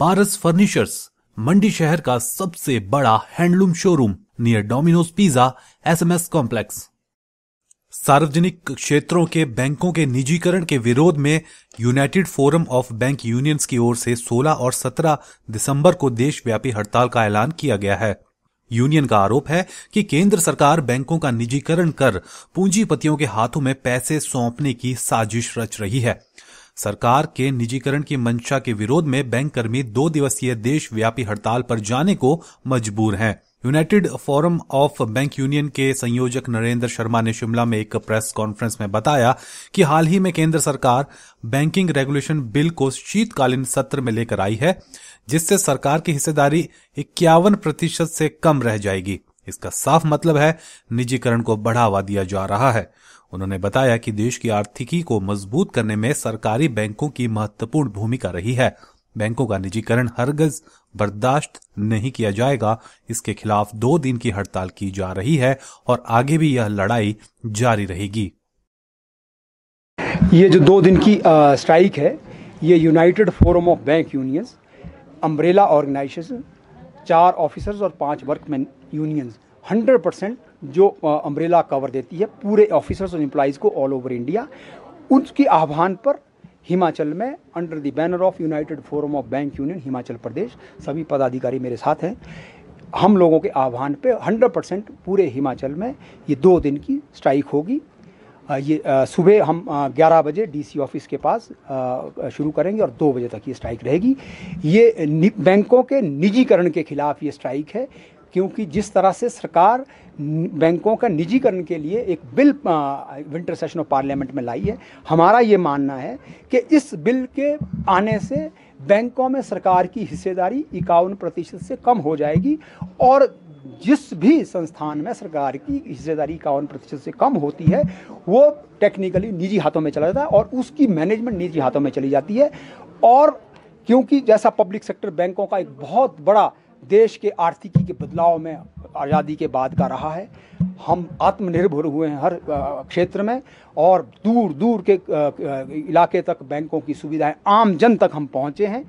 पारस furnitures, मंडी शहर का सबसे बड़ा handloom showroom near Domino's pizza SMS complex सार्वजनिक क्षेत्रों के बैंकों के निजीकरण के विरोध में united forum of bank unions की ओर से 16 और 17 दिसंबर को देशव्यापी हड़ताल का ऐलान किया गया है। यूनियन का आरोप है कि केंद्र सरकार बैंकों का निजीकरण कर पूंजीपतियों के हाथों में पैसे सौंपने की साजिश रच रही है। सरकार के निजीकरण की मंशा के विरोध में बैंक कर्मी दो दिवसीय देशव्यापी हड़ताल पर जाने को मजबूर हैं। United forum of bank union के संयोजक नरेंद्र शर्मा ने शिमला में एक प्रेस कॉन्फ्रेंस में बताया कि हाल ही में केंद्र सरकार बैंकिंग रेगुलेशन बिल को शीतकालीन सत्र में लेकर आई है, जिससे सरकार की हिस्सेदारी इक्यावन प्रतिशत से कम रह जाएगी। इसका साफ़ मतलब है, निजीकरण को बढ़ावा दिया जा रहा है। उन्होंने बताया कि देश की आर्थिकी को मज़बूत करने में सरकारी बैंकों की महत्वपूर्ण भूमिका रही है। बैंकों का निजीकरण हरगज बर्दाश्त नहीं किया जाएगा। इसके खिलाफ दो दिन की हड़ताल की जा रही है और आगे भी यह लड़ाई जारी रहेगी। ये जो दो दिन की स्ट्राइक है, ये united forum of bank unions umbrella organization चार ऑफिसर्स और पाँच वर्कमैन यूनियंस हंड्रेड परसेंट जो अम्ब्रेला कवर देती है, पूरे ऑफिसर्स और एम्प्लॉज़ को ऑल ओवर इंडिया उसके आह्वान पर हिमाचल में under the banner of united forum of bank union Himachal Pradesh, सभी पदाधिकारी मेरे साथ हैं। हम लोगों के आह्वान पे 100 परसेंट पूरे हिमाचल में ये दो दिन की स्ट्राइक होगी। ये सुबह हम 11 बजे डीसी ऑफ़िस के पास शुरू करेंगे और दो बजे तक ये स्ट्राइक रहेगी। ये बैंकों के निजीकरण के खिलाफ ये स्ट्राइक है। क्योंकि जिस तरह से सरकार बैंकों का निजीकरण के लिए एक bill winter session of parliament में लाई है, हमारा ये मानना है कि इस बिल के आने से बैंकों में सरकार की हिस्सेदारी इक्यावन प्रतिशत से कम हो जाएगी और जिस भी संस्थान में सरकार की हिस्सेदारी इक्यावन प्रतिशत से कम होती है, वो टेक्निकली निजी हाथों में चला जाता है और उसकी मैनेजमेंट निजी हाथों में चली जाती है। और क्योंकि जैसा पब्लिक सेक्टर बैंकों का एक बहुत बड़ा देश के आर्थिकी के बदलाव में आज़ादी के बाद का रहा है। हम आत्मनिर्भर हुए हैं हर क्षेत्र में और दूर दूर के इलाके तक बैंकों की सुविधाएँ आम जन तक हम पहुँचे हैं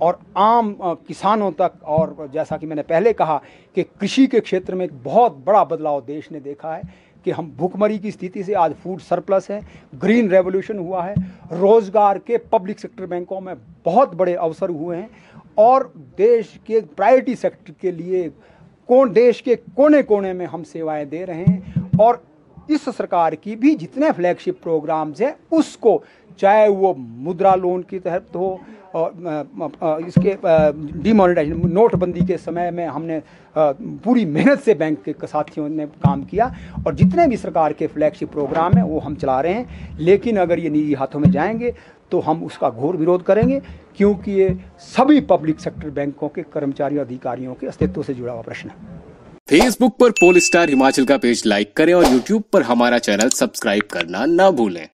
और आम किसानों तक और जैसा कि मैंने पहले कहा कि कृषि के क्षेत्र में एक बहुत बड़ा बदलाव देश ने देखा है कि हम भूखमरी की स्थिति से आज फ़ूड सरप्लस है ग्रीन रेवोल्यूशन हुआ है, रोज़गार के पब्लिक सेक्टर बैंकों में बहुत बड़े अवसर हुए हैं और देश के प्रायोरिटी सेक्टर के लिए कौन, देश के कोने कोने में हम सेवाएँ दे रहे हैं और इस सरकार की भी जितने फ्लैगशिप प्रोग्राम्स हैं, उसको चाहे वो मुद्रा लोन की तहत हो और इसके डिमोनेटाइजेशन नोटबंदी के समय में हमने पूरी मेहनत से बैंक के साथियों ने काम किया और जितने भी सरकार के फ्लैगशिप प्रोग्राम हैं, वो हम चला रहे हैं। लेकिन अगर ये निजी हाथों में जाएँगे तो हम उसका घोर विरोध करेंगे, क्योंकि ये सभी पब्लिक सेक्टर बैंकों के कर्मचारियों, अधिकारियों के अस्तित्व से जुड़ा हुआ प्रश्न है। फेसबुक पर पोल स्टार हिमाचल का पेज लाइक करें और यूट्यूब पर हमारा चैनल सब्सक्राइब करना ना भूलें।